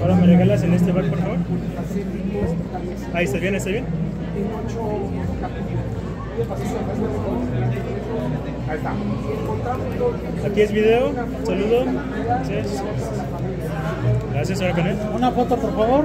Ahora me regalas en este bar, por favor. Ahí está bien, está bien. Ahí está. Aquí es video. Saludo. Gracias. Gracias, ahora con él. Una foto, por favor.